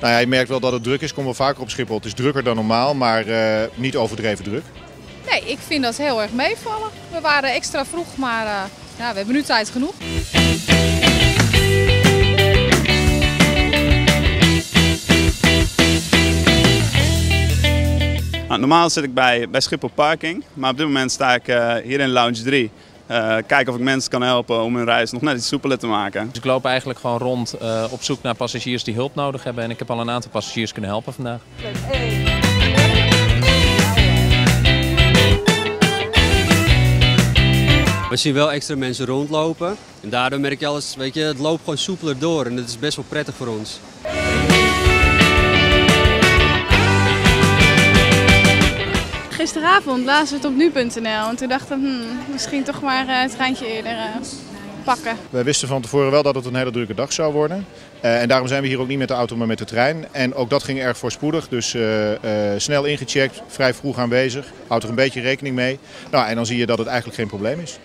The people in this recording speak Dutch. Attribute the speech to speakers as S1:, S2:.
S1: Nou ja, je merkt wel dat het druk is. Kom wel vaker op Schiphol. Het is drukker dan normaal, maar uh, niet overdreven druk.
S2: Nee, ik vind dat heel erg meevallen. We waren extra vroeg, maar uh, ja, we hebben nu tijd genoeg.
S3: Nou, normaal zit ik bij, bij Schiphol Parking, maar op dit moment sta ik uh, hier in Lounge 3. Uh, kijken of ik mensen kan helpen om hun reis nog net iets soepeler te maken.
S4: Dus ik loop eigenlijk gewoon rond uh, op zoek naar passagiers die hulp nodig hebben. En ik heb al een aantal passagiers kunnen helpen vandaag.
S5: We zien wel extra mensen rondlopen. En daardoor merk je alles, weet je, het loopt gewoon soepeler door. En dat is best wel prettig voor ons.
S2: Gisteravond lazen we het op nu.nl en toen dachten we, hmm, misschien toch maar het treintje eerder uh, pakken.
S1: We wisten van tevoren wel dat het een hele drukke dag zou worden. Uh, en daarom zijn we hier ook niet met de auto, maar met de trein. En ook dat ging erg voorspoedig, dus snel ingecheckt, vrij vroeg aanwezig. Houdt er een beetje rekening mee. Nou, en dan zie je dat het eigenlijk geen probleem is.